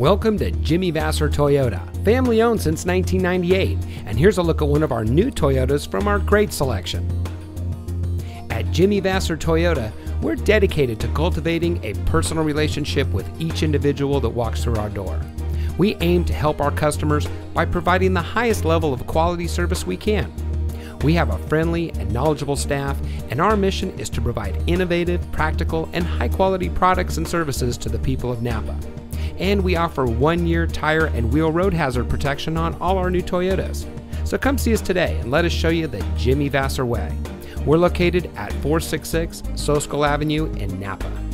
Welcome to Jimmy Vasser Toyota, family owned since 1998. And here's a look at one of our new Toyotas from our great selection. At Jimmy Vasser Toyota, we're dedicated to cultivating a personal relationship with each individual that walks through our door. We aim to help our customers by providing the highest level of quality service we can. We have a friendly and knowledgeable staff, and our mission is to provide innovative, practical, and high quality products and services to the people of Napa. And we offer one year tire and wheel road hazard protection on all our new Toyotas. So come see us today and let us show you the Jimmy Vasser way. We're located at 466 Soscol Avenue in Napa.